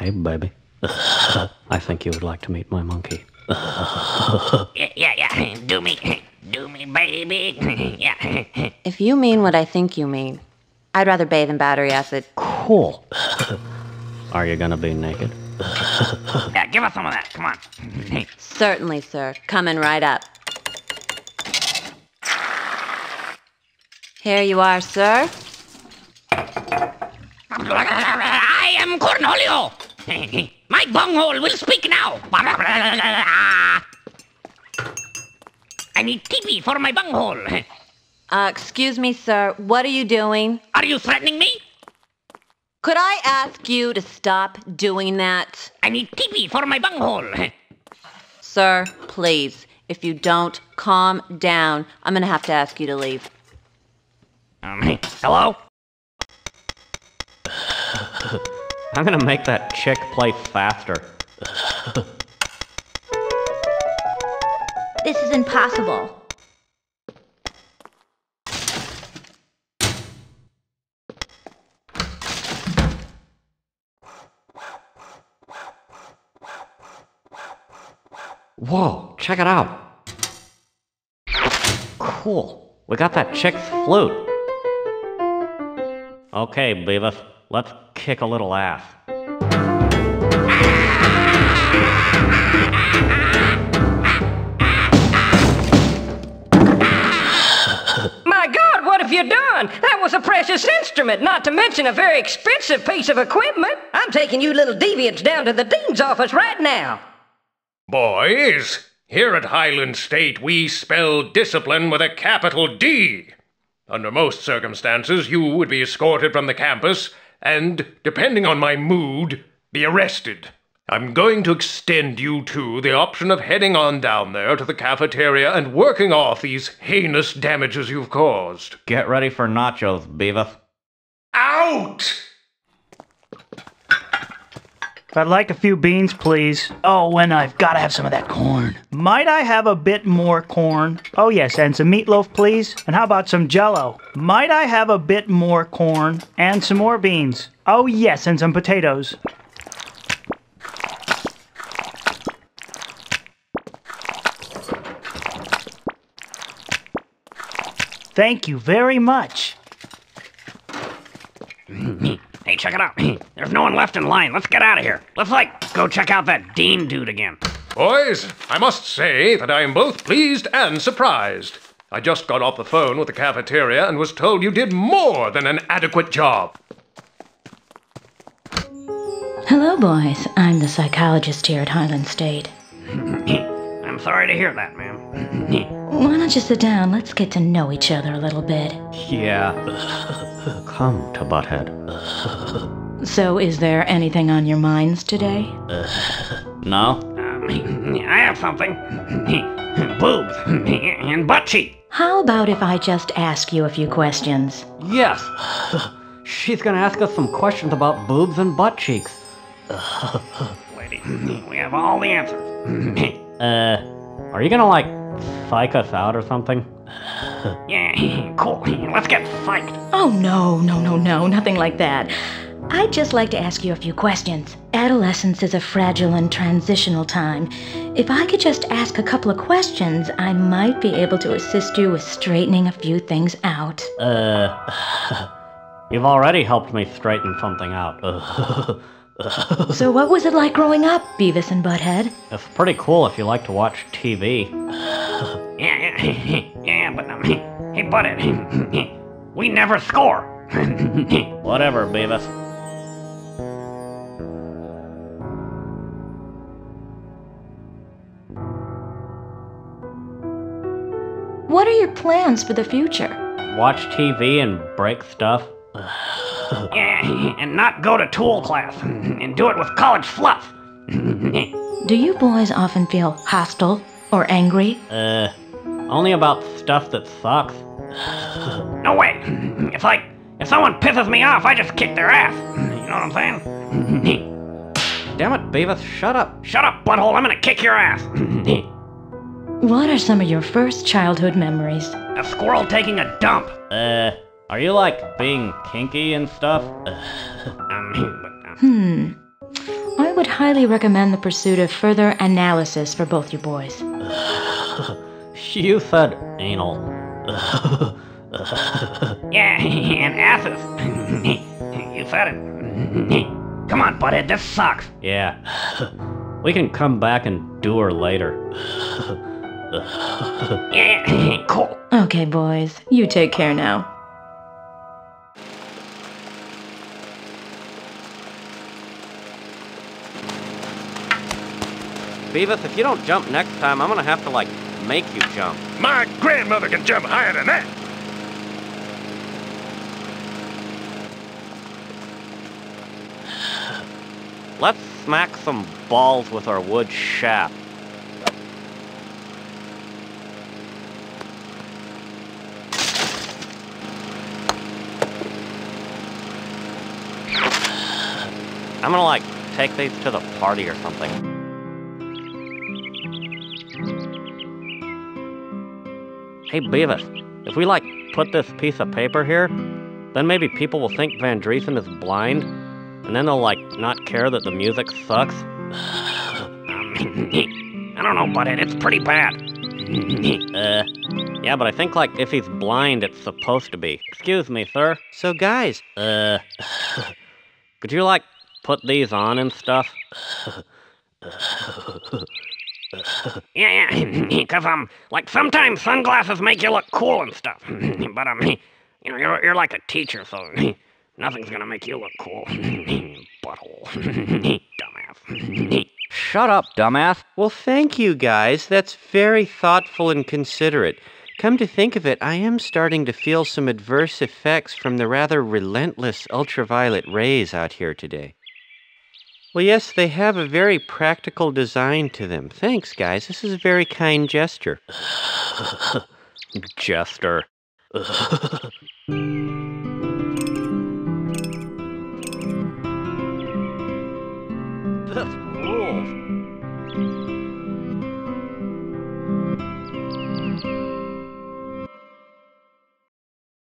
Hey, baby. I think you would like to meet my monkey. Yeah, yeah, yeah. Do me. Do me, baby. Yeah. If you mean what I think you mean, I'd rather bathe in battery acid. Cool. Are you gonna be naked? Yeah, give us some of that. Come on. Certainly, sir. Coming right up. Here you are, sir. I am Cornholio. My bunghole will speak now. I need TV for my bunghole. Uh, excuse me, sir. What are you doing? Are you threatening me? Could I ask you to stop doing that? I need TV for my bunghole. Sir, please. If you don't calm down, I'm gonna have to ask you to leave. Um, hello? I'm gonna make that chick play faster. This is impossible. Whoa, check it out. Cool. We got that chick's flute. Okay, Beavis, let's kick a little ass. My God, what have you done? That was a precious instrument, not to mention a very expensive piece of equipment. I'm taking you little deviants down to the dean's office right now. Boys, here at Highland State we spell discipline with a capital D. Under most circumstances, you would be escorted from the campus and, depending on my mood, be arrested. I'm going to extend you two the option of heading on down there to the cafeteria and working off these heinous damages you've caused. Get ready for nachos, Beavis. Out! I'd like a few beans, please. Oh, and I've got to have some of that corn. Might I have a bit more corn? Oh, yes, and some meatloaf, please. And how about some jello? Might I have a bit more corn? And some more beans. Oh, yes, and some potatoes. Thank you very much. Mm-hmm. Hey, check it out. There's no one left in line. Let's get out of here. Let's, like, go check out that Dean dude again. Boys, I must say that I am both pleased and surprised. I just got off the phone with the cafeteria and was told you did more than an adequate job. Hello, boys. I'm the psychologist here at Highland State. I'm sorry to hear that, ma'am. Why don't you sit down? Let's get to know each other a little bit. Yeah. Come to Butthead. So, is there anything on your minds today? No? Um, I have something. Boobs and butt cheek. How about if I just ask you a few questions? Yes. She's gonna ask us some questions about boobs and butt cheeks. Lady, we have all the answers. Uh, are you gonna like psych us out or something? yeah, cool. Let's get psyched. Oh, no, no, no, no, nothing like that. I'd just like to ask you a few questions. Adolescence is a fragile and transitional time. If I could just ask a couple of questions, I might be able to assist you with straightening a few things out. Uh, you've already helped me straighten something out. So, what was it like growing up, Beavis and Butthead? it's pretty cool if you like to watch TV. Yeah, but um, hey, buddy, we never score. Whatever, Beavis. What are your plans for the future? Watch TV and break stuff. yeah, and not go to tool class and do it with college fluff. Do you boys often feel hostile or angry? Uh, only about stuff that sucks. No way. It's like if someone pisses me off, I just kick their ass. You know what I'm saying? Damn it, Beavis, shut up. Shut up, butthole. I'm gonna kick your ass. What are some of your first childhood memories? A squirrel taking a dump. Uh, are you like being kinky and stuff? But, uh, Hmm. I would highly recommend the pursuit of further analysis for both you boys. You said anal. Yeah, and asses. you said it. Come on, buddy, this sucks. yeah. We can come back and do her later. Yeah, cool. Okay, boys, you take care now. Beavis, if you don't jump next time, I'm gonna have to, like, make you jump. My grandmother can jump higher than that. Let's smack some balls with our wood shaft. I'm gonna like take these to the party or something. Hey Beavis, if we like put this piece of paper here, then maybe people will think Van Driessen is blind, and then they'll like not care that the music sucks. I don't know, butthead, it's pretty bad. Uh, yeah, but I think like if he's blind, it's supposed to be. Excuse me, sir. So guys, uh, could you like put these on and stuff? Yeah, yeah, because, um, like, sometimes sunglasses make you look cool and stuff. but, um, you know, you're, you're like a teacher, so nothing's gonna make you look cool. Butthole. Dumbass. Shut up, dumbass. Well, thank you guys. That's very thoughtful and considerate. Come to think of it, I am starting to feel some adverse effects from the rather relentless ultraviolet rays out here today. Well, yes, they have a very practical design to them. Thanks, guys. This is a very kind gesture. Jester.